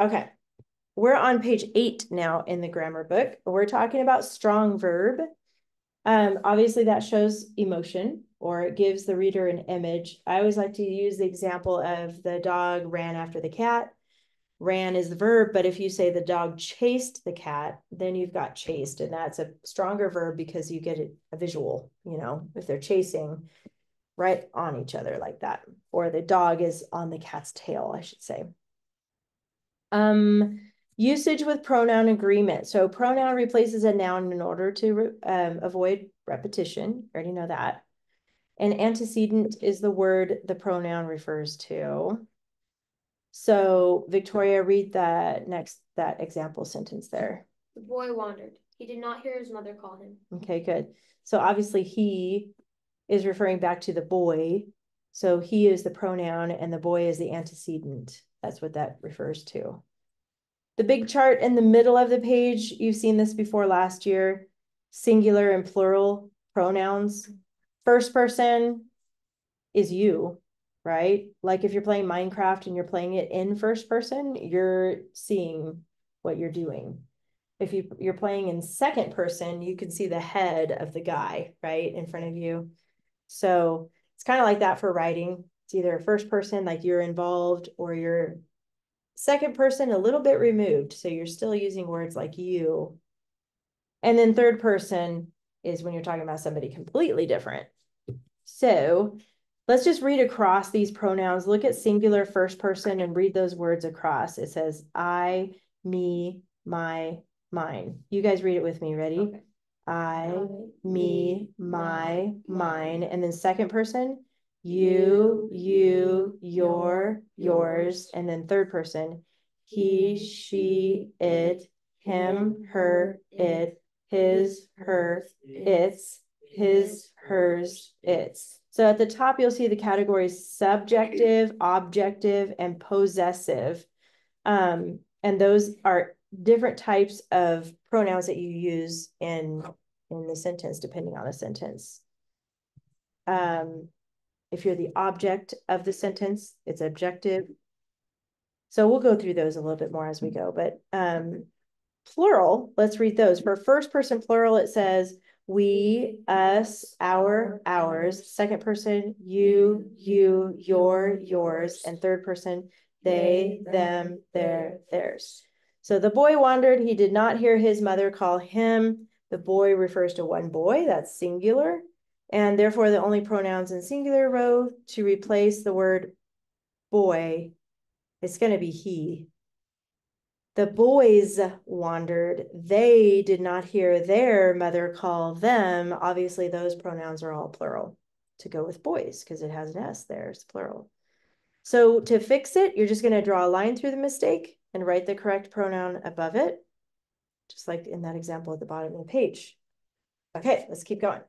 Okay. We're on page eight now in the grammar book. We're talking about strong verb. Um, obviously that shows emotion or it gives the reader an image. I always like to use the example of the dog ran after the cat. Ran is the verb, but if you say the dog chased the cat, then you've got chased, and that's a stronger verb because you get a visual, you know, if they're chasing right on each other like that, or the dog is on the cat's tail, I should say. Um, usage with pronoun agreement. So pronoun replaces a noun in order to um, avoid repetition. You already know that. And antecedent is the word the pronoun refers to. So Victoria, read that next, that example sentence there. The boy wandered. He did not hear his mother call him. Okay, good. So obviously he is referring back to the boy. So he is the pronoun and the boy is the antecedent. That's what that refers to. The big chart in the middle of the page, you've seen this before last year, singular and plural pronouns. First person is you, right? Like if you're playing Minecraft and you're playing it in first person, you're seeing what you're doing. If you, you're playing in second person, you can see the head of the guy, right, in front of you. So it's kind of like that for writing. It's either first person, like you're involved, or you're second person, a little bit removed. So you're still using words like you. And then third person is when you're talking about somebody completely different. So let's just read across these pronouns. Look at singular first person and read those words across. It says I, me, my, mine. You guys read it with me. Ready? Okay. I, me, my, mine. And then second person, you, you, your, yours. And then third person, he, she, it, him, her, it, his, her, its, his, hers, its. So at the top, you'll see the categories subjective, objective, and possessive. Um, and those are different types of pronouns that you use in, in the sentence, depending on the sentence. Um, if you're the object of the sentence, it's objective. So we'll go through those a little bit more as we go, but um, plural, let's read those. For first person plural, it says we, us, our, ours. Second person, you, you, your, yours. And third person, they, them, their, theirs. So the boy wandered. He did not hear his mother call him. The boy refers to one boy, that's singular. And therefore, the only pronouns in singular row to replace the word boy, it's going to be he. The boys wandered. They did not hear their mother call them. Obviously, those pronouns are all plural to go with boys because it has an S there. It's plural. So to fix it, you're just going to draw a line through the mistake and write the correct pronoun above it, just like in that example at the bottom of the page. Okay, let's keep going.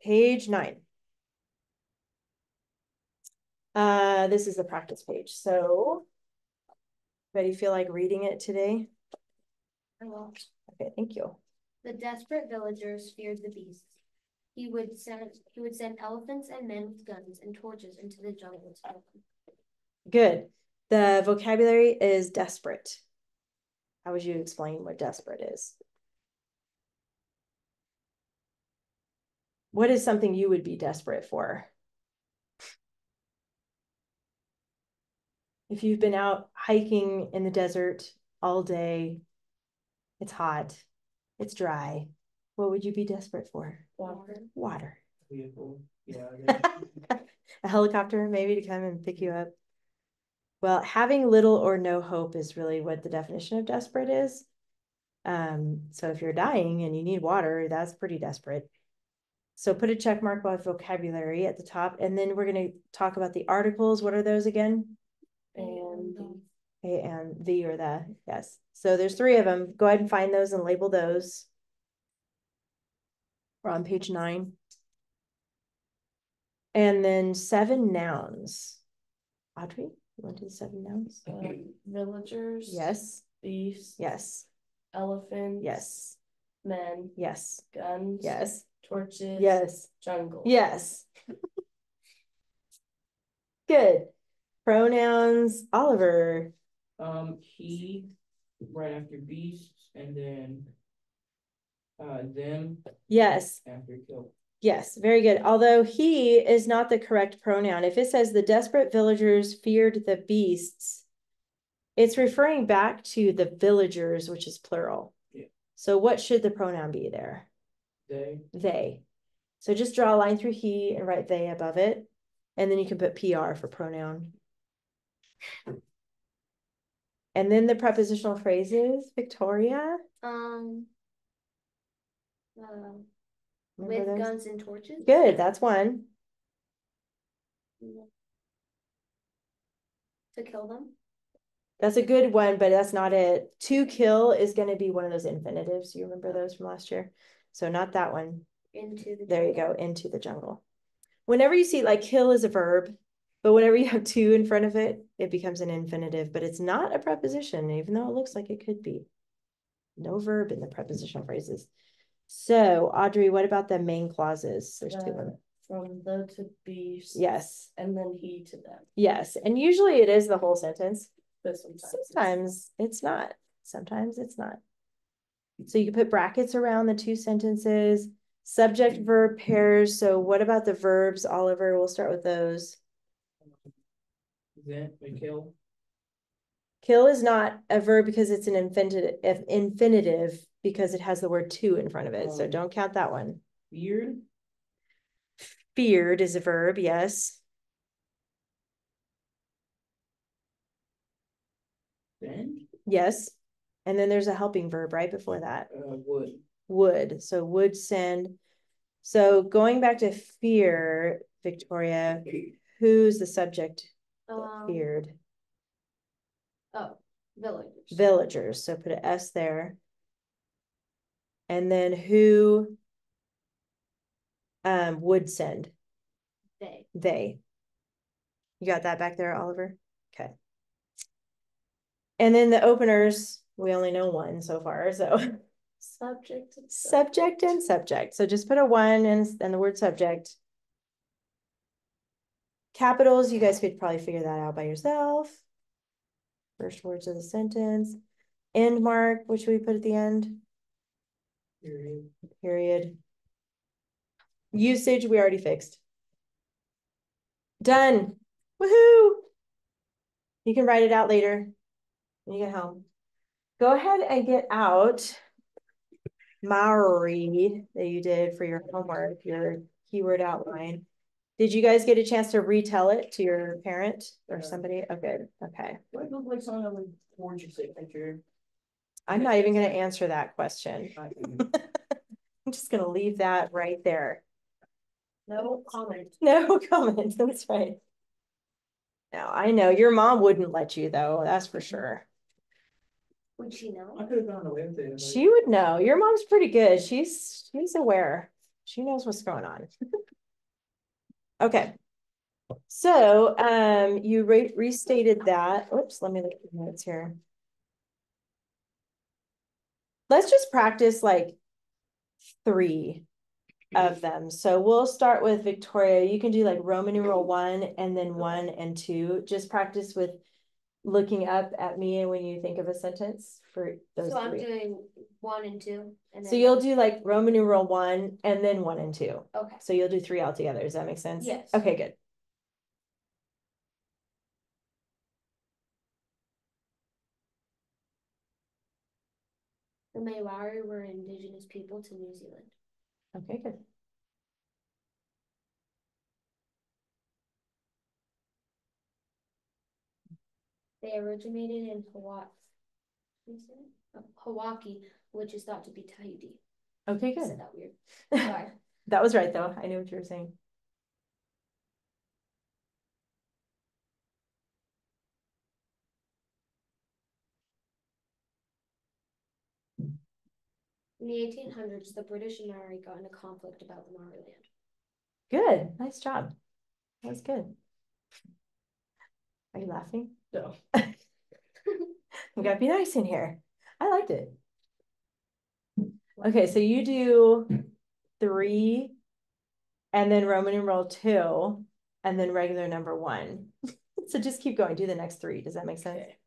Page nine. Uh, this is the practice page. So, ready feel like reading it today? I will. Okay, thank you. The desperate villagers feared the beasts. He would send he would send elephants and men with guns and torches into the jungle to help them. Good. The vocabulary is desperate. How would you explain what desperate is? What is something you would be desperate for? If you've been out hiking in the desert all day, it's hot, it's dry, what would you be desperate for? Water. Water. Yeah. A helicopter maybe to come and pick you up. Well, having little or no hope is really what the definition of desperate is. Um, so if you're dying and you need water, that's pretty desperate. So put a check mark by vocabulary at the top, and then we're going to talk about the articles. What are those again? And A and the or the, yes. So there's three of them. Go ahead and find those and label those. We're on page nine. And then seven nouns. Audrey? You want to do seven nouns? Um, villagers. Yes, Beasts. yes, Elephants. yes, Men. yes, Guns. yes, Torches. yes, Jungle. yes. Good. Pronouns, Oliver. Um, he, right after beasts, and then. Uh, them Yes, after kill. Yes, very good. Although he is not the correct pronoun. If it says the desperate villagers feared the beasts, it's referring back to the villagers, which is plural. Yeah. So what should the pronoun be there? They, They. So just draw a line through he and write they above it. And then you can put PR for pronoun. And then the prepositional phrases, Victoria. Um. Uh, remember with those? guns and torches. Good, that's one. To kill them. That's a good one, but that's not it. To kill is gonna be one of those infinitives. You remember those from last year? So not that one. Into the. There you go, into the jungle. Whenever you see like kill is a verb, but whenever you have to in front of it, it becomes an infinitive, but it's not a preposition, even though it looks like it could be. No verb in the prepositional phrases. So Audrey, what about the main clauses? There's two of them. Uh, From the to be. Yes, And then he to them, yes, and usually it is the whole sentence. but sometimes. it's- Sometimes it's not, sometimes it's not. So you can put brackets around the two sentences, subject verb pairs. So what about the verbs, Oliver? We'll start with those. then, we kill, Kill is not a verb because it's an infinitive, infinitive because it has the word to in front of it. So Um, don't count that one. feared, Feared is a verb, yes. then, Yes. And then there's a helping verb right before that. uh, would, Would, so would send. So going back to fear, Victoria, who's the subject Um, feared? Oh, villagers. Villagers, so put a S there. And then who um would send? They. They. You got that back there, Oliver? Okay. And then the openers, we only know one so far, so Subject. and sub- subject and subject. So just put a one and and the word subject. Capitals, you guys could probably figure that out by yourself. First words of the sentence. End mark, which we put at the end, period, period. Usage, we already fixed. Done. Woohoo! You can write it out later when you get home. Go ahead and get out Maori that you did for your homework, your keyword outline. Did you guys get a chance to retell it to your parent or Yeah. somebody? Oh, okay, okay. Why it look like would forge your signature? I'm not even gonna answer that question. I- I'm just gonna leave that right there. No comment. No comment, that's right. No, I know, your mom wouldn't let you though, that's for sure. Would she know? I could have gone to with it. but- She would know, your mom's pretty good, she's, she's aware, she knows what's going on. Okay. So, um, you re- restated that, oops, let me look at the notes here. Let's just practice like three of mm-hmm. them. So we'll start with Victoria. You can do like Roman numeral one and then one and two. Just practice with looking up at me and when you think of a sentence for those So I'm doing one and two. and So you'll do like Roman numeral one and then one and two. Okay. So you'll do three altogether. Does that make sense? Yes. Okay, good. Maori were indigenous people to New Zealand. Okay, good. They originated in Hawaii. Hawaii, which is thought to be Tahiti. Okay, I good. said that weird. Sorry. That was right, though. I knew what you were saying. In the eighteen hundreds, the British and Maori got in a conflict about the Maori land. Good. Nice job. That was good. Are you laughing? No. We gotta be nice in here. I liked it. Okay, so you do three and then Roman numeral two, and then regular number one. So just keep going, do the next three, does that make sense? Okay.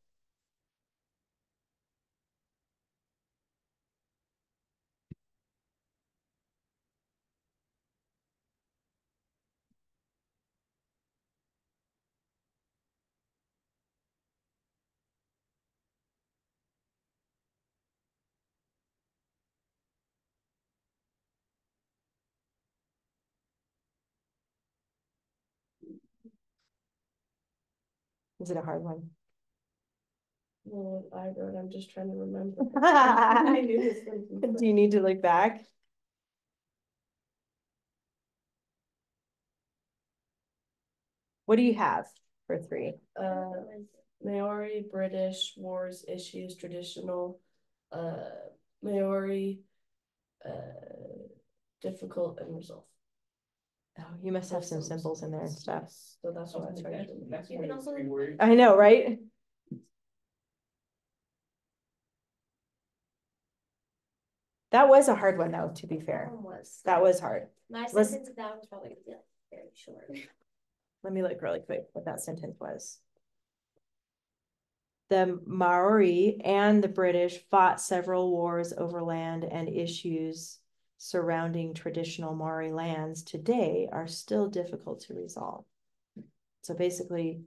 Is it a hard one? Well, I wrote, I'm just trying to remember. Do I knew this one. Do you need to look back? What do you have for three? Uh, Maori, British, wars, issues, traditional, uh, Maori, uh, difficult and resolve. Oh, you must have some symbols in there and stuff. So that's what I Something tried to. You can also- I know, right? That was a hard one though, to be fair. That was. That was hard. My let's- sentence of that was probably gonna be like very short. Let me look really quick what that sentence was. The Maori and the British fought several wars over land and issues surrounding traditional Maori lands today are still difficult to resolve. So basically,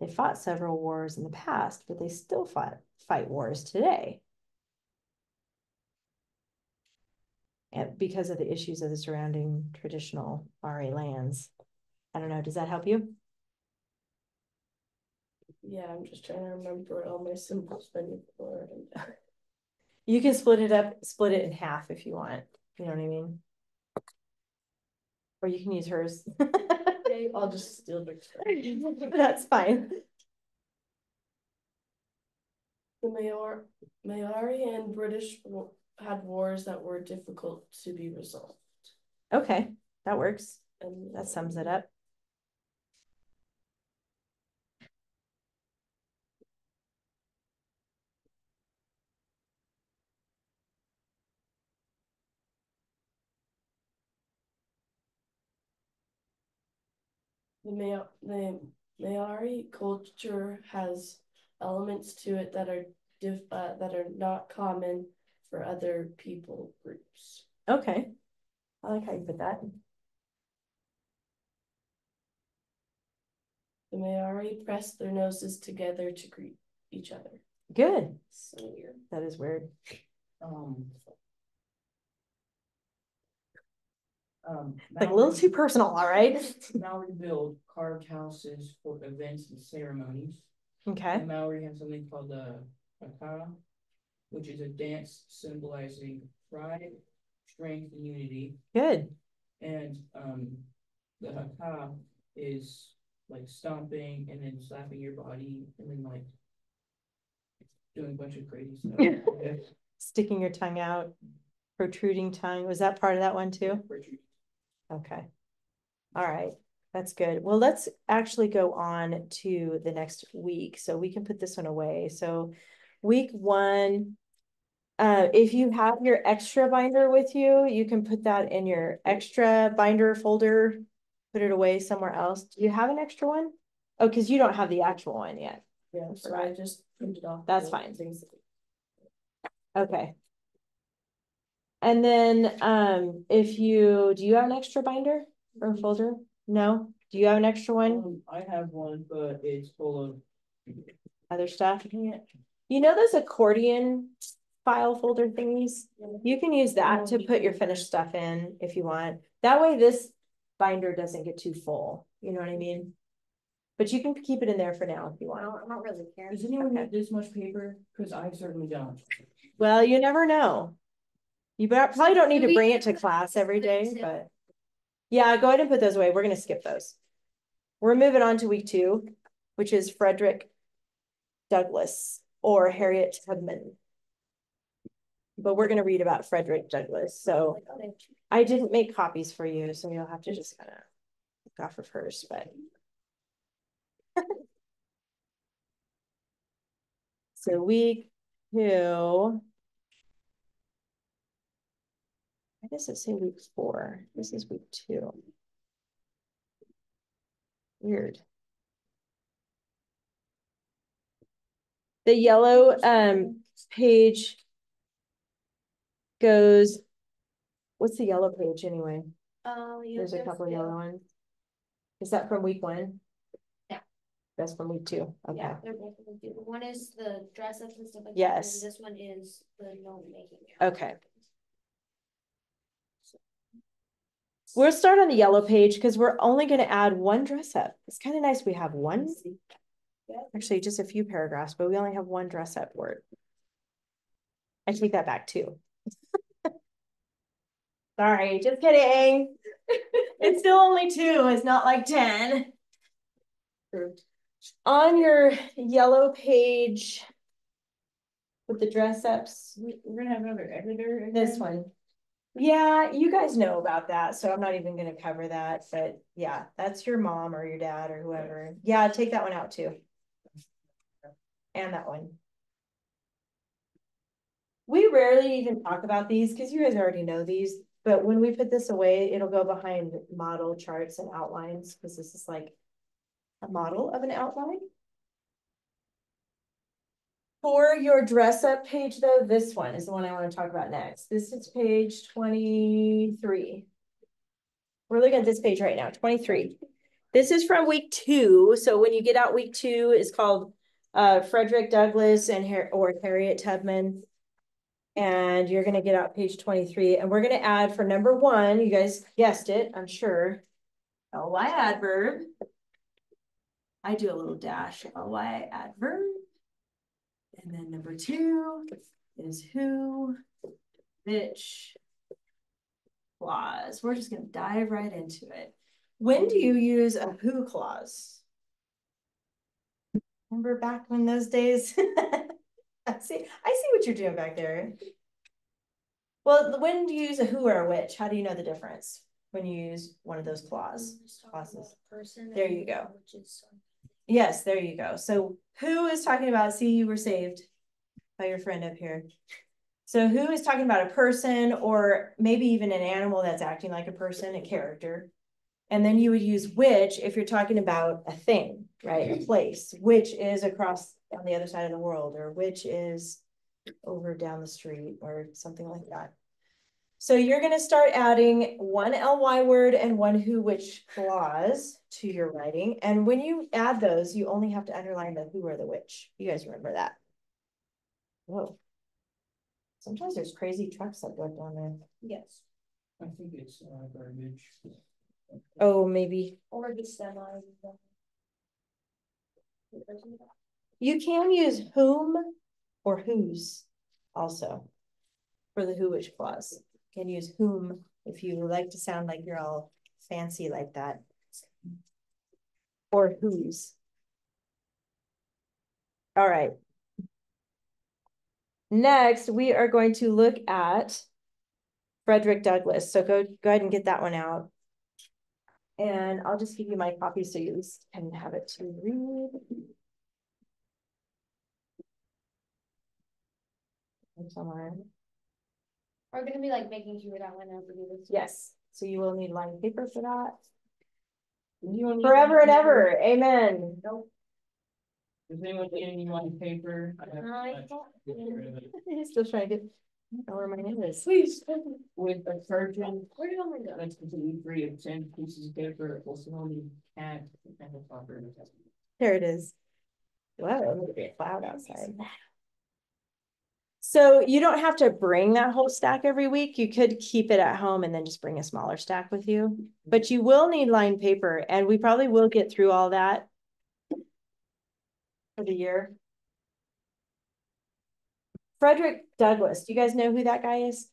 they fought several wars in the past, but they still fought fight wars today. And because of the issues of the surrounding traditional Maori lands. I don't know, does that help you? Yeah, I'm just trying to remember all my symbols before. and- You can split it up, split it in half if you want, you know what I mean? Or you can use hers. I'll just steal Victoria. That's fine. The Maor, Maori and British had wars that were difficult to be resolved. Okay, that works. And That sums it up. The Mao, the Maori culture has elements to it that are diff, uh, that are not common for other people groups. Okay. I like how you put that. The Maori press their noses together to greet each other. Good. So weird. That is weird. Um. Um. Like a little too personal, all right? Maori build carved houses for events and ceremonies. Okay, The Maori have something called the haka, which is a dance symbolizing pride, strength, and unity. good. And um, the haka is like stomping and then slapping your body and then like doing a bunch of crazy stuff. Sticking your tongue out, protruding tongue. Was that part of that one too? Okay. All right, that's good. Well, let's actually go on to the next week, so we can put this one away. So week one. Uh, if you have your extra binder with you, you can put that in your extra binder folder. Put it away somewhere else. Do you have an extra one? Oh, because you don't have the actual one yet. Yeah, so I just printed off. That's fine. things Okay. And then, um, if you, do you have an extra binder or folder? No? Do you have an extra one? Um, I have one, but it's full of. Other stuff? You know those accordion file folder thingies? You can use that to put your finished stuff in if you want. That way this binder doesn't get too full, you know what I mean? But you can keep it in there for now if you I want. don't, I don't really care. Does anyone Okay. need this much paper? Cause I certainly don't. Well, you never know. You probably don't need to bring it to class every day, but. Yeah, go ahead and put those away. We're gonna skip those. We're moving on to week two, which is Frederick Douglass or Harriet Tubman. But we're gonna read about Frederick Douglass, so I didn't make copies for you, so you'll have to just kind of look off of hers, but. So week two. I guess it say week four. This is week two. Weird. The yellow um page goes. What's the yellow page anyway? Oh, There's a couple do- yellow ones. Is that from week one? Yeah. That's from week two, okay. Yeah, they're both of them do. One is the dress ups and stuff like that. Yes. This one is the note making. Okay. We'll start on the yellow page because we're only gonna add one dress up. It's kind of nice we have one. Actually, just a few paragraphs, but we only have one dress up word. I take that back too. Sorry, just kidding. It's still only two, it's not like ten. On your yellow page. With the dress ups, We, we're gonna have another editor. this one. Yeah, you guys know about that, so I'm not even gonna cover that, but yeah, that's your mom or your dad or whoever. Yeah, take that one out too. And that one. We rarely even talk about these, cause you guys already know these, but when we put this away, it'll go behind model charts and outlines, cause this is like. A model of an outline. For your dress up page though, this one is the one I wanna talk about next. This is page twenty-three. We're looking at this page right now, twenty-three. This is from week two, so when you get out week two, it's called uh Frederick Douglass and or Harriet Tubman. And you're gonna get out page twenty-three, and we're gonna add for number one, you guys guessed it, I'm sure. LY adverb. I do a little dash, LY adverb. And then number two is who, which. Clause, we're just gonna dive right into it. When do you use a who clause? Remember back when those days? I see, I see what you're doing back there. Well, when do you use a who or a which? How do you know the difference? When you use one of those clause? Just talking about clauses. Person. There you go. Yes, there you go. So who is talking about, see, you were saved by your friend up here. So who is talking about a person or maybe even an animal that's acting like a person, a character? And then you would use which if you're talking about a thing, right? A place, which is across on the other side of the world, or which is over down the street or something like that. So you're gonna start adding one ly word and one who which clause to your writing. And when you add those, you only have to underline the who or the which. You guys remember that? Whoa. Sometimes there's crazy trucks that go down there. Yes, I think it's uh, garbage. Oh, maybe. or the semi. You can use whom or whose also. For the who which clause. You Can use whom if you like to sound like you're all fancy like that. Or whose. All right. Next, we are going to look at Frederick Douglass. So go, go ahead and get that one out. And I'll just give you my copy so you can have it to read. Somewhere. We're gonna be like making sure that I do this. Yes, so you will need line paper for that. You want Forever and ever, amen. Nope. Does anyone need any white paper? I have- I I- don't- get rid of it. He's still trying to get, I don't know is. Please. With a surgeon, Where did I go? that's completely free of ten pieces of paper, also only cat and a proper. There it is. Wow, it's gonna cloud outside. So you don't have to bring that whole stack every week. You could keep it at home and then just bring a smaller stack with you. But you will need lined paper and we probably will get through all that. For the year. Frederick Douglass, do you guys know who that guy is?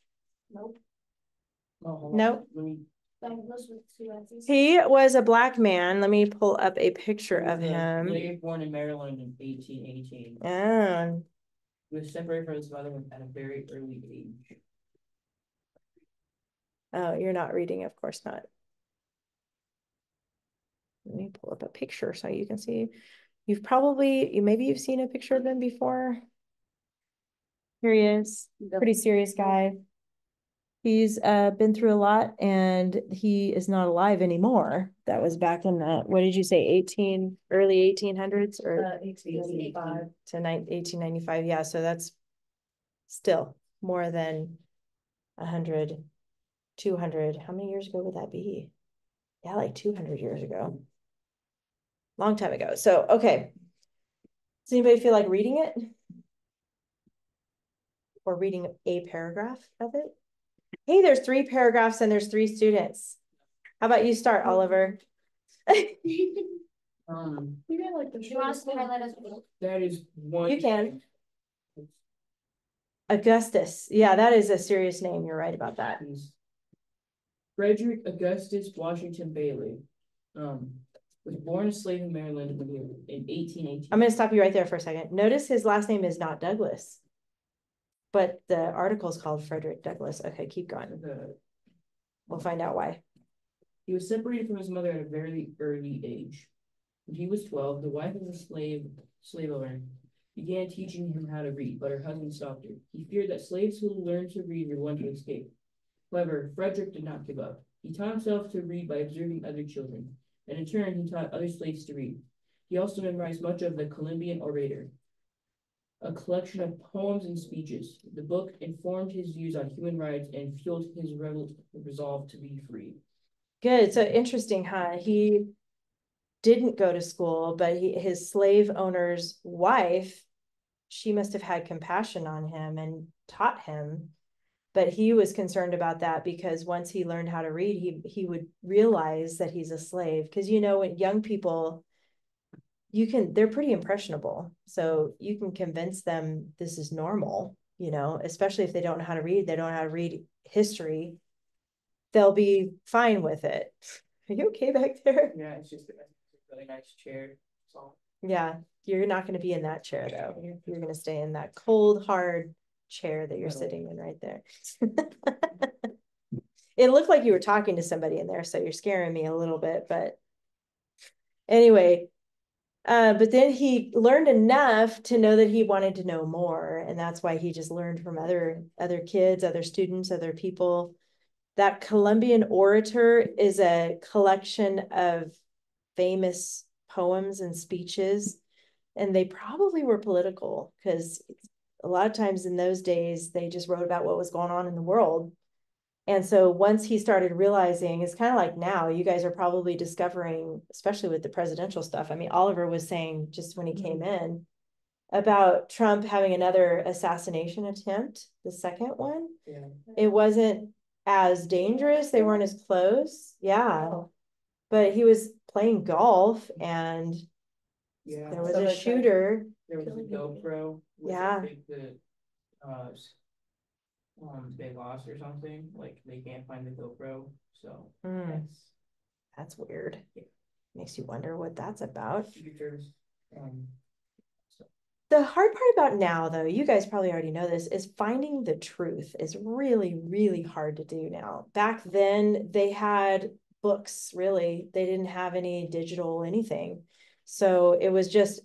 Nope. Nope. Let me. Two S's. He was a black man. Let me pull up a picture of him. he was a him. Lady born in Maryland in eighteen eighteen. Oh, He was separated from his mother at a very early age. oh, you're not reading, of course not. Let me pull up a picture so you can see. You've probably, you maybe you've seen a picture of him before. Here he is, pretty serious guy. He's uh been through a lot and he is not alive anymore. That was back in the, what did you say, eighteen, early eighteen hundreds or Uh, eighteen ninety-five. to nine, eighteen ninety-five, yeah, so that's still more than a hundred, two hundred, how many years ago would that be? Yeah, like two hundred years ago. Long time ago, so, okay. Does anybody feel like reading it? Or reading a paragraph of it? Hey, there's three paragraphs and there's three students. How about you start, Oliver? Um, You got like the Do you want to highlight as that is one. You can. Augustus, yeah, that is a serious name, you're right about that. Frederick Augustus Washington Bailey. Um, was born a slave in Maryland in eighteen eighteen. I'm gonna stop you right there for a second. Notice his last name is not Douglass. But the article is called Frederick Douglass. Okay, keep going. The- We'll find out why. He was separated from his mother at a very early age. When he was twelve, the wife of a slave, slave owner, began teaching him how to read, but her husband stopped her. He feared that slaves who learned to read would want to escape. However, Frederick did not give up. He taught himself to read by observing other children, and in turn, he taught other slaves to read. He also memorized much of the Columbian Orator, a collection of poems and speeches. The book informed his views on human rights and fueled his resolve to be free. Good, so interesting, huh? He didn't go to school, but he, his slave owner's wife, she must have had compassion on him and taught him. But he was concerned about that because once he learned how to read, he, he would realize that he's a slave. Because you know, when young people, you can, they're pretty impressionable. So you can convince them this is normal, you know, especially if they don't know how to read, they don't know how to read history. They'll be fine with it. Are you okay back there? Yeah, it's just a really nice chair, so. Yeah, you're not gonna be in that chair though. You're, you're gonna stay in that cold, hard chair that you're Metal. sitting in right there. It looked like you were talking to somebody in there, so you're scaring me a little bit, but anyway. Uh, but then he learned enough to know that he wanted to know more, and that's why he just learned from other, other kids, other students, other people. That Columbian Orator is a collection of famous poems and speeches. And they probably were political because a lot of times in those days, they just wrote about what was going on in the world. And so once he started realizing, it's kind of like now, you guys are probably discovering, especially with the presidential stuff. I mean, Oliver was saying just when he came in about Trump having another assassination attempt, the second one. Yeah. It wasn't as dangerous. They weren't as close. Yeah. But he was playing golf and Yeah. there was So a shooter. There was a GoPro. Yeah. the, uh, um, they lost or something, like they can't find the GoPro, so. Hmm, That's that's weird. Makes you wonder what that's about. futures, um. so- The hard part about now, though, you guys probably already know this, is finding the truth is really, really hard to do now. Back then, they had books, really. They didn't have any digital anything. So it was just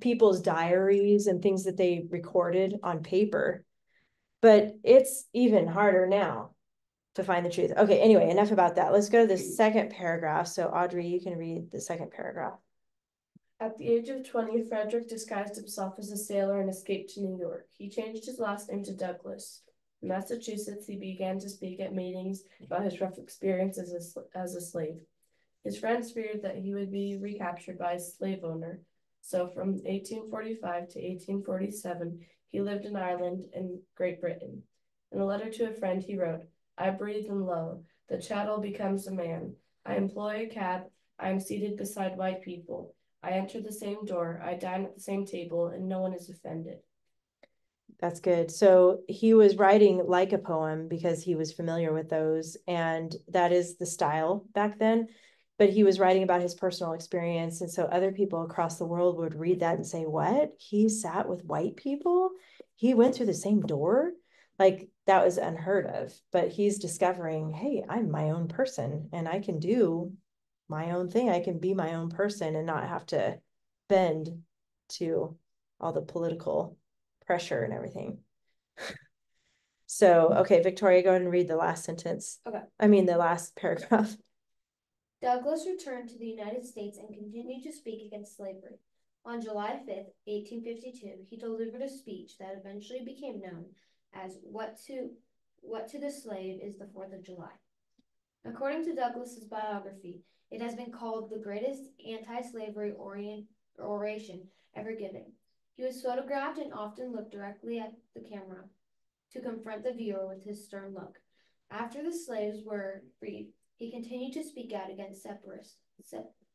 people's diaries and things that they recorded on paper. But it's even harder now to find the truth. Okay, anyway, enough about that. Let's go to the mm. second paragraph. So Audrey, you can read the second paragraph. At the age of twenty, Frederick disguised himself as a sailor and escaped to New York. He changed his last name to Douglass. In Massachusetts, he began to speak at meetings about his rough experience as a, as a slave. His friends feared that he would be recaptured by a slave owner, so from 1845 to 1847, he lived in Ireland and Great Britain. In a letter to a friend, he wrote, I breathe and lo, the chattel becomes a man. I employ a cab. I am seated beside white people. I enter the same door, I dine at the same table, and no one is offended. That's good. So he was writing like a poem because he was familiar with those, and that is the style back then. But he was writing about his personal experience, and so other people across the world would read that and say, "What? He sat with white people? He went through the same door?" Like that was unheard of. But he's discovering, "Hey, I'm my own person, and I can do my own thing. I can be my own person and not have to bend to all the political pressure and everything. So, okay, Victoria, go ahead and read the last sentence. Okay. I mean, the last paragraph. Douglass returned to the United States and continued to speak against slavery. On July 5, eighteen fifty-two, he delivered a speech that eventually became known as What to What to the Slave is the Fourth of July. According to Douglass's biography, it has been called the greatest anti-slavery oration ever given. He was photographed and often looked directly at the camera to confront the viewer with his stern look. After the slaves were freed, he continued to speak out against separatists,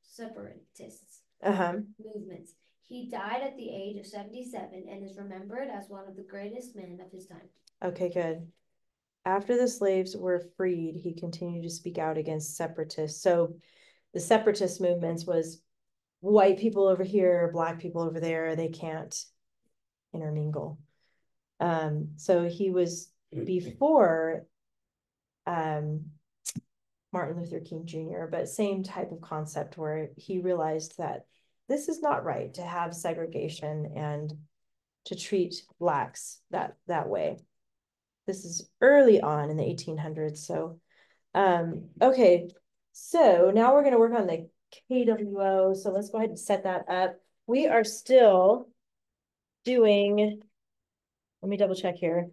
separatists Uh-huh. movements. He died at the age of 77 and is remembered as one of the greatest men of his time. Okay, good. After the slaves were freed, he continued to speak out against separatists. So the separatist movements was white people over here, black people over there, they can't intermingle. Um, so he was before um Martin Luther King Jr., but same type of concept where he realized that this is not right to have segregation and to treat blacks that that way. This is early on in the eighteen hundreds, so um, okay, so now we're gonna work on the KWO, so let's go ahead and set that up. We are still doing, let me double check here.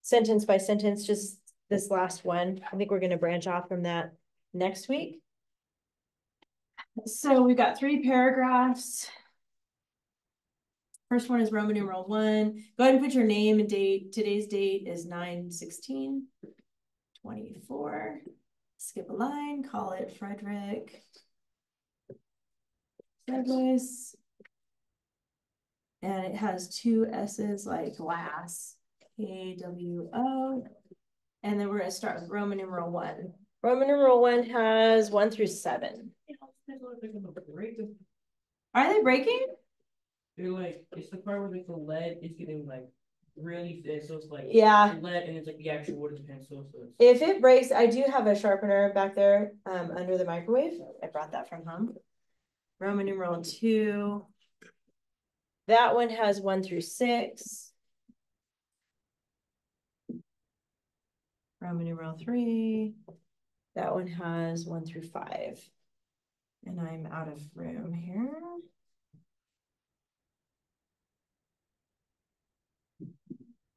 Sentence by sentence, just this last one. I think we're gonna branch off from that next week. So we've got three paragraphs. First one is Roman numeral one. Go ahead and put your name and date. Today's date is nine sixteen twenty-four. Skip a line, call it Frederick. Douglass. And it has two S's like glass, K W O. And then we're gonna start with Roman numeral one. Roman numeral one has one through seven. Are they breaking? They're like, it's the part where like the lead is getting like really thin, so it's like. Yeah. Lead and it's like the actual wood of the pencil, so it's. If it breaks, I do have a sharpener back there, um, under the microwave. I brought that from home. Roman numeral two. That one has one through six. Roman numeral three. That one has one through five. And I'm out of room here.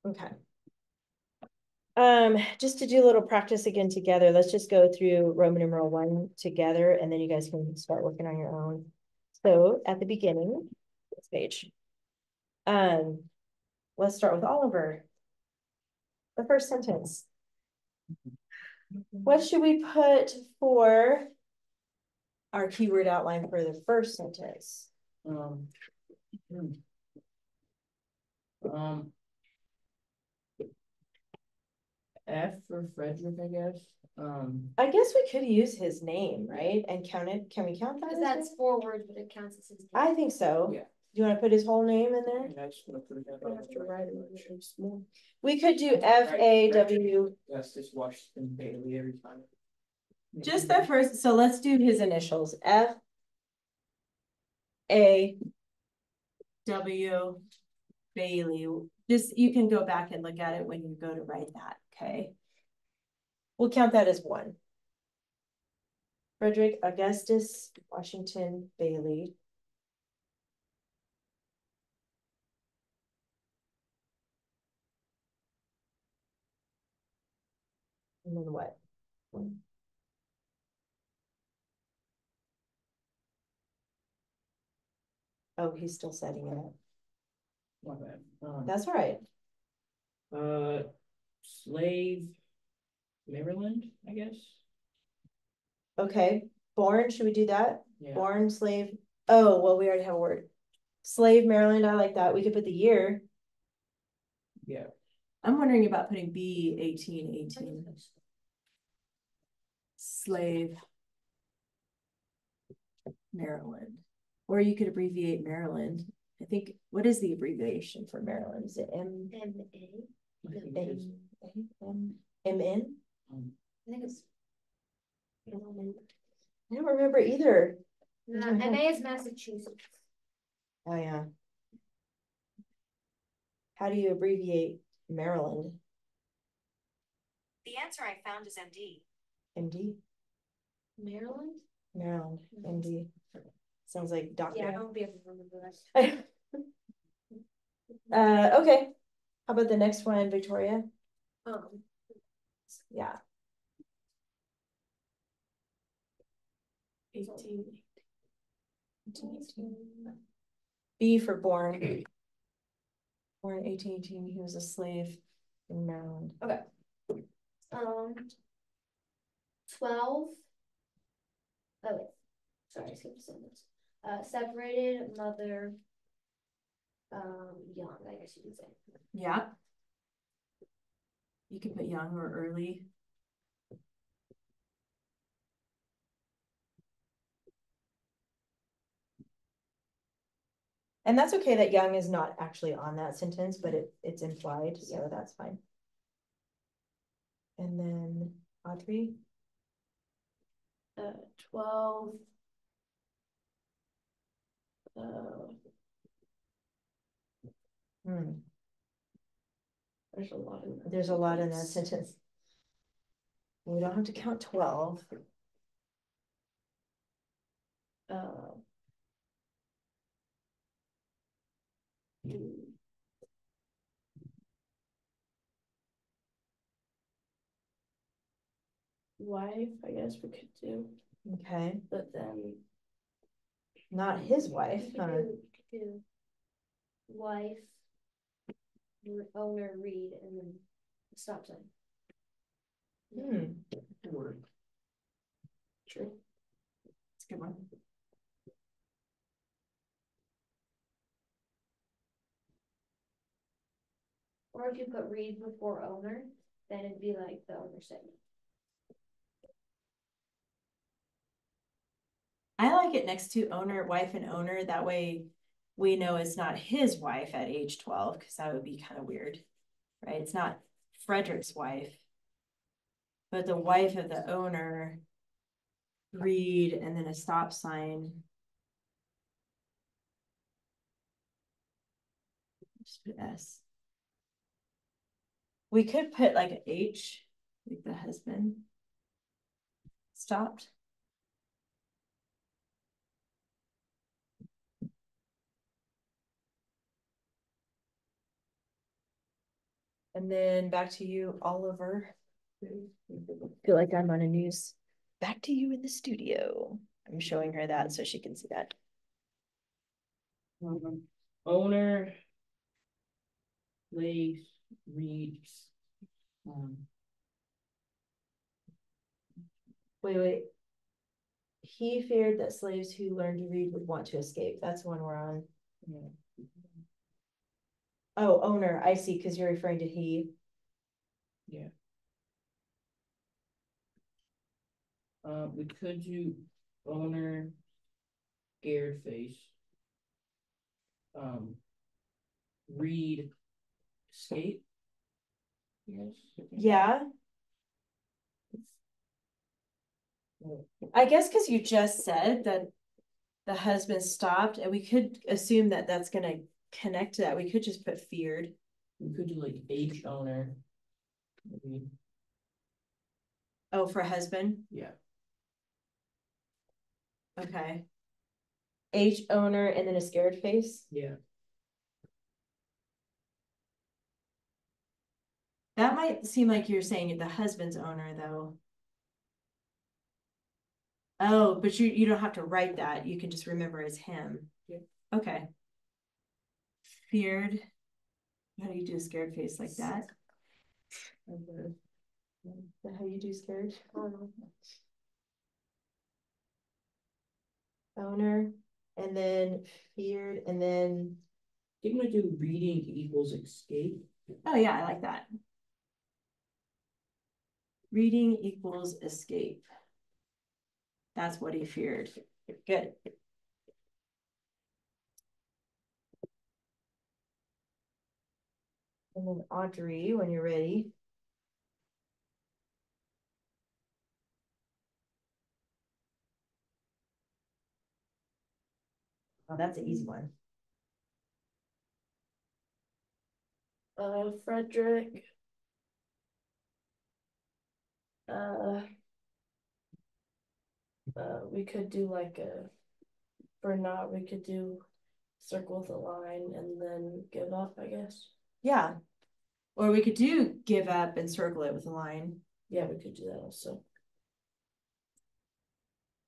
Okay. Um, just to do a little practice again together, let's just go through Roman numeral one together and then you guys can start working on your own. So at the beginning, this page. Um, let's start with Oliver. The first sentence. What should we put for our keyword outline for the first sentence? Um. hmm. Um. F for Frederick, I guess, um, I guess we could use his name, right? And count it, can we count that? Because as that's name? four words, but it counts as his. name. I think so. Yeah. Do you wanna put his whole name in there? I just wanna put it have to write it small. We could do F A W, That's just Washington Bailey every time. just the first, so let's do his initials, F. A. W. Bailey, just, you can go back and look at it when you go to write that, okay? We'll count that as one. Frederick Augustus Washington Bailey. And then what? Oh, he's still setting it up. My bad. Um, That's all right. uh, slave, Maryland, I guess, Okay, born, should we do that? yeah. Born slave, oh, well, we already have a word. Slave Maryland, I like that. We could put the year. Yeah. I'm wondering about putting B eighteen eighteen. Slave. Maryland, or you could abbreviate Maryland. I think, what is the abbreviation for Maryland? Is it M? M A. I think M, it's, M, M N? I think it's. I don't remember. I don't remember either. Uh, no, M A is Massachusetts. Oh, yeah. How do you abbreviate Maryland, The answer I found is MD. MD, Maryland? Maryland, MD. Sounds like doctor. Yeah, I don't be able to remember that. Uh, okay, how about the next one, Victoria? Um, Yeah, Eighteen. B for born. Born eighteen eighteen, he was a slave in Maryland. Okay. um. Twelve. Oh wait, sorry, I skipped a sentence. Uh, separated mother. Um, young, I guess you could say. Yeah. You could put young or early. And that's okay that young is not actually on that sentence, but it, it's implied, so that's fine. And then Audrey, Uh, twelve. Uh, hmm, there's a lot in that. there's a lot in that sentence. We don't have to count twelve. Uh. mm. Wife, I guess we could do, Okay, but then, not his wife, You could do- you could do Wife. Owner, read, and then stop sign. Hmm, Word. true, that's a good one. Or if you put read before owner, then it'd be like the owner statement. I like it next to owner, wife and owner, that way we know it's not his wife at age twelve, cause that would be kind of weird. Right, it's not Frederick's wife. But the wife of the owner. Read and then a stop sign. Just put S. We could put like a H, like the husband. Stopped. And then back to you, Oliver. Feel like I'm on a news. Back to you in the studio. I'm showing her that so she can see that. Um, Owner. Place, reads. Um, Wait, wait. He feared that slaves who learned to read would want to escape. That's the one we're on. yeah. Oh, owner, I see, because you're referring to he. Yeah. Uh, we could do owner. Scared face. Um. Read. Escape. Yes. Yeah. I guess because you just said that the husband stopped and we could assume that that's gonna connect to that. We could just put feared. We could do like H owner. Maybe, Oh, for husband, yeah, okay. H owner and then a scared face. yeah, That might seem like you're saying the husband's owner, though. Oh, but you, you don't have to write that, you can just remember it's him. Yeah. Okay. Feared. How do you do a scared face like that how do you do scared? Owner, and then feared, and then, I think I'm gonna do reading equals escape. oh yeah, I like that. Reading equals escape. That's what he feared. Good. And then Audrey, when you're ready. Oh, that's an easy one. uh, Frederick. Uh. Uh, we could do like a, for not, we could do circle with a line and then give up, I guess. Yeah. Or we could do give up and circle it with a line. Yeah, we could do that also.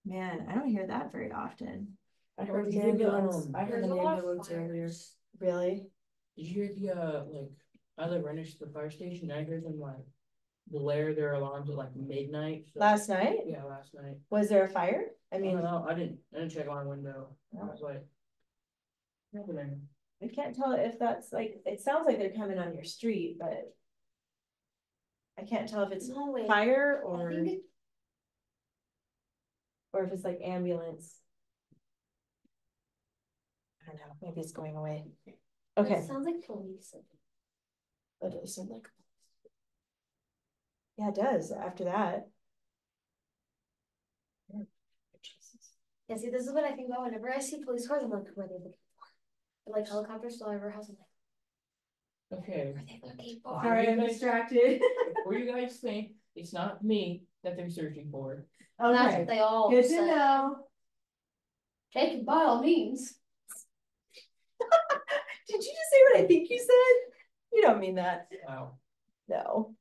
Man, I don't hear that very often. I heard the an ambulance, I heard There's an of ambulance earlier. Really? Did you hear the, uh, like, I live right next to the fire station, I heard them like blare their alarms at like midnight. so- Last night? Yeah, last night. Was there a fire? I I mean, don't know, I didn't, I didn't check my window, I was like. Happening. I can't tell if that's like, it sounds like they're coming on your street, but. I can't tell if it's No, fire I or, think it- or if it's like ambulance. I don't know, maybe it's going away. Okay, It sounds like police. That does sound like. yeah, it does after that. Yeah, see, this is what I think about whenever I see police cars, I'm like, who are they looking? Like helicopters fly over our house, I'm like, Okay, are they looking for? Sorry, I'm distracted. before you guys think, it's not me that they're searching for. Oh that's Okay, what they all good to say. know. Take it by all means. Did you just say what I think you said? You don't mean that. Wow. No.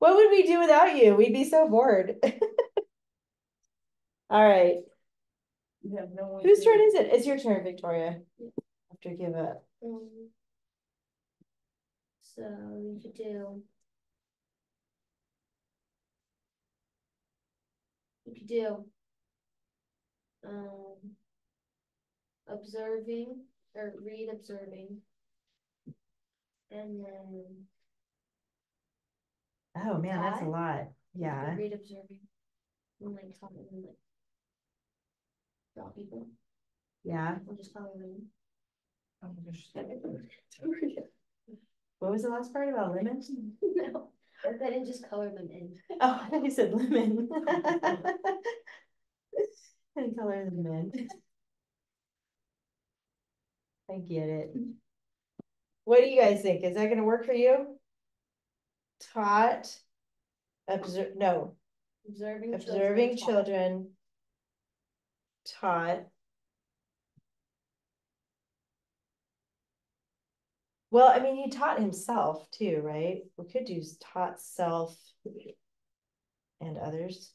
What would we do without you? We'd be so bored. All right, You have no whose to- turn is it? It's your turn, Victoria. After give up. Um, So you could do. You could do. Um. Observing or read observing. And then. Oh, man, that's a lot. Yeah, Read observing. And like talk and like. Draw people, yeah. or just follow them. Oh gosh. What was the last part about lemons? No, I didn't just color them in. Oh, I thought you said lemon. And color them in. I get it. What do you guys think? Is that gonna work for you? Taught. Observe, no, Observing. observing taught. children. Taught. Well, I mean, he taught himself too, right? We could do taught self. And others.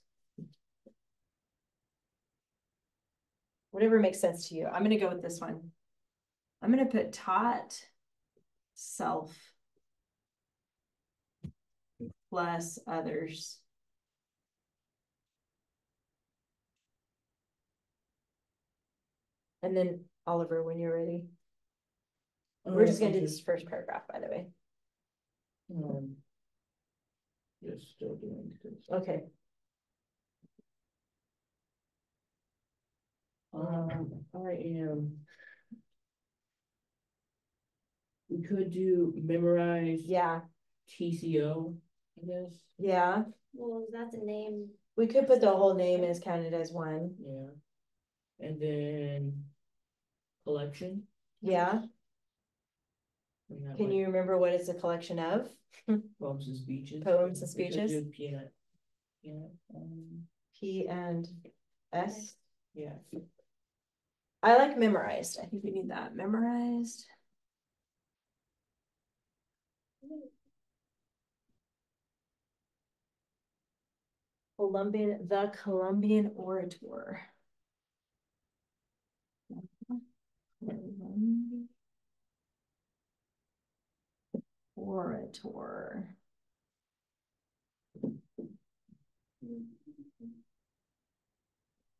Whatever makes sense to you. I'm gonna go with this one. I'm gonna put taught. Self. Plus others. And then Oliver, when you're ready, we're just gonna do this first paragraph, by the way. Um. Just still doing this. Okay, Um, I am. We could do memorize yeah, TCO, I guess, yeah, Well, that's a name. we could put the whole name as counted as one, yeah. And then. Collection. yeah, and that can might- you remember what it's a collection of? Poems and speeches. Poems and We could speeches? do piano- Yeah, um, P and S. yeah, I like memorized, I think we need that, memorized. Columbian, the Columbian orator. Columbian Orator.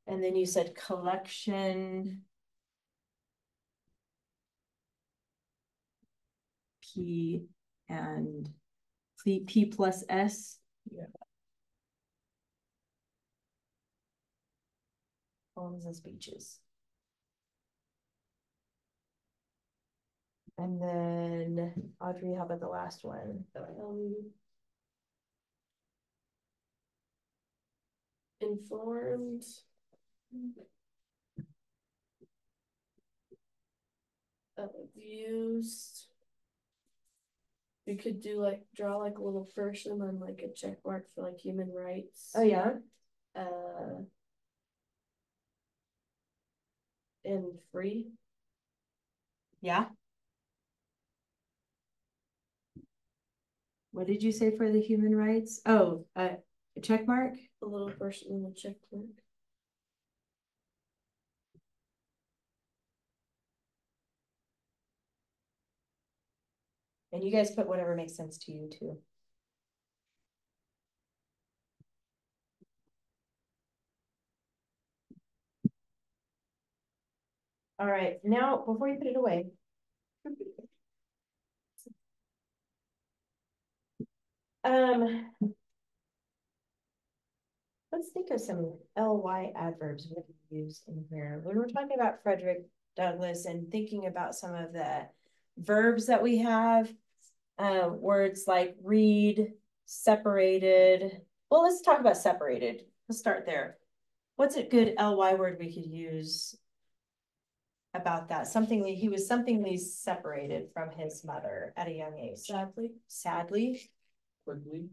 And then you said collection. P and P, P plus S. Yeah. Poems and speeches. And then Audrey, how about the last one? Um, Informed. Abused. We could do like draw like a little person and like a check mark for like human rights. Oh, yeah? Uh. And free. Yeah. What did you say for the human rights? Oh, uh, a check mark? A little person check mark. And you guys put whatever makes sense to you too. All right, now, before you put it away. Um. Let's think of some ly adverbs we can use in here. When we're talking about Frederick Douglass and thinking about some of the verbs that we have. Uh, words like read, separated. Well, let's talk about separated. Let's start there. What's a good ly word we could use? About that, something, he was somethingly separated from his mother at a young age, Sadly. sadly, Quickly,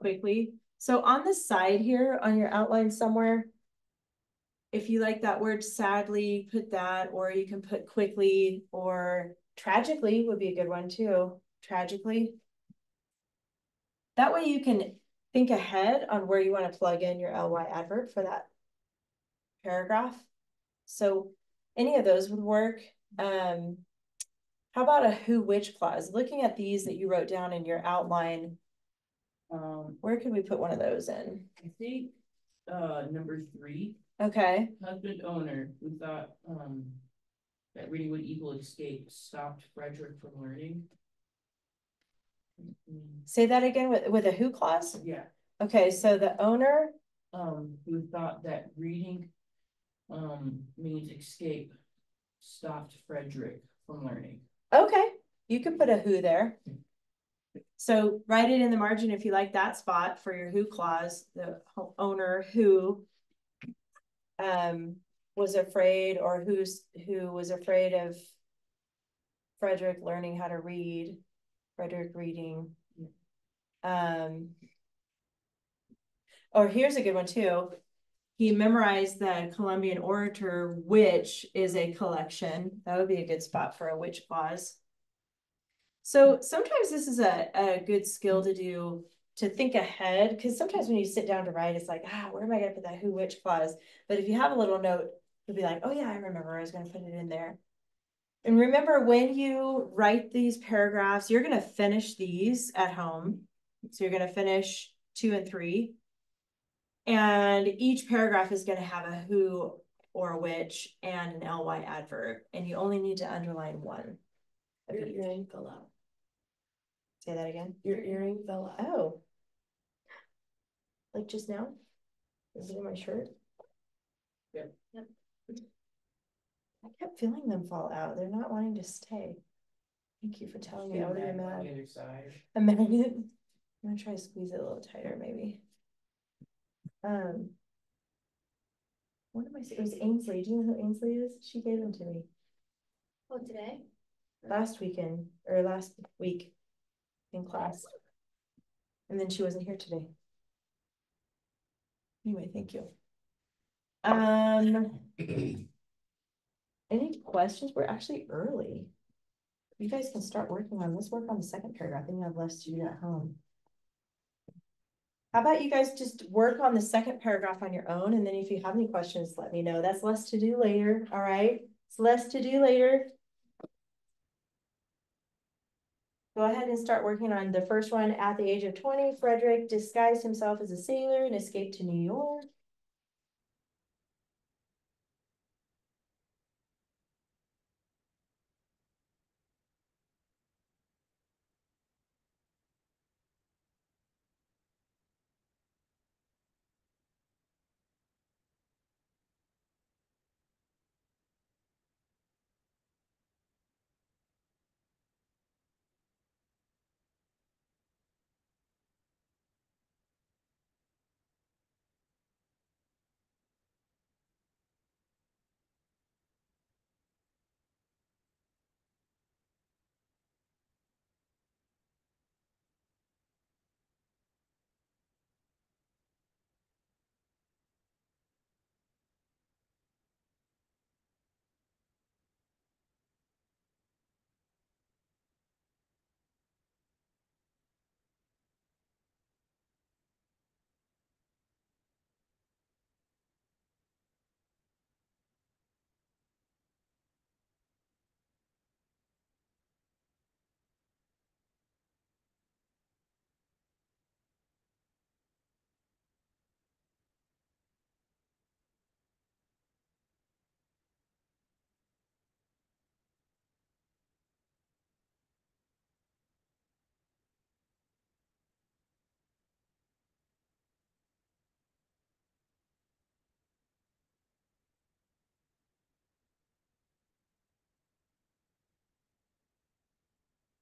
quickly. So on the side here, on your outline somewhere. If you like that word sadly, put that, or you can put quickly, or tragically would be a good one too, tragically. That way you can think ahead on where you want to plug in your ly adverb for that paragraph. So any of those would work. Um, how about a who which clause? Looking at these that you wrote down in your outline, um, where could we put one of those in? I think, uh, number three, Okay, husband owner, who thought, um. That reading would equal escape, stopped Frederick from learning. Say that again with, with a who clause? Yeah, Okay, so the owner, um, who thought that reading, um, means escape, stopped Frederick from learning. Okay, you could put a who there. So write it in the margin if you like that spot for your who clause, the owner who. Um, was afraid or who's, who was afraid of. Frederick learning how to read, Frederick reading. Um. Or here's a good one too. He memorized the Columbian Orator, which is a collection. That would be a good spot for a which clause. So sometimes this is a, a good skill to do to think ahead, because sometimes when you sit down to write, it's like, ah, where am I gonna put that who which clause? But if you have a little note, you'll be like, oh yeah, I remember, I was gonna put it in there. And remember, when you write these paragraphs, you're gonna finish these at home. So you're gonna finish two and three. And each paragraph is gonna have a who or a which and an ly adverb, and you only need to underline one. of Your each. earring fell out. Say that again. Your earring fell out. Oh. Like just now? Is it in my shirt? Yep. Yep. I kept feeling them fall out. They're not wanting to stay. Thank you for telling me. I would have been mad. the other side. A magnet. I'm gonna try to squeeze it a little tighter, maybe. Um. What am I saying? It was Ainsley. Do you know who Ainsley is? She gave them to me Oh, today? last weekend or last week in class. And then she wasn't here today. Anyway, thank you. Um. Any questions? We're actually early. You guys can start working on, let's work on the second paragraph, then you have less to do at home. How about you guys just work on the second paragraph on your own, and then if you have any questions, let me know. That's less to do later, all right? It's less to do later. Go ahead and start working on the first one. At the age of twenty, Frederick disguised himself as a sailor and escaped to New York.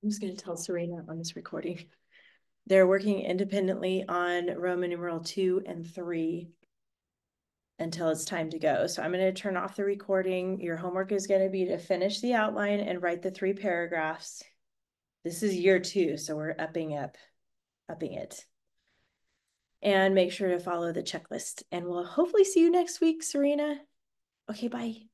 I'm just gonna tell Serena on this recording. They're working independently on Roman numeral two and three. Until it's time to go. So I'm gonna turn off the recording. Your homework is gonna be to finish the outline and write the three paragraphs. This is year two, so we're upping up, upping it. And make sure to follow the checklist and we'll hopefully see you next week, Serena. Okay, bye.